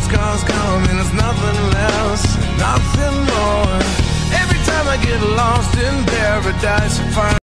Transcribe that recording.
See car's lost and coming, it's nothing less, nothing more. Every time I get lost in paradise, I find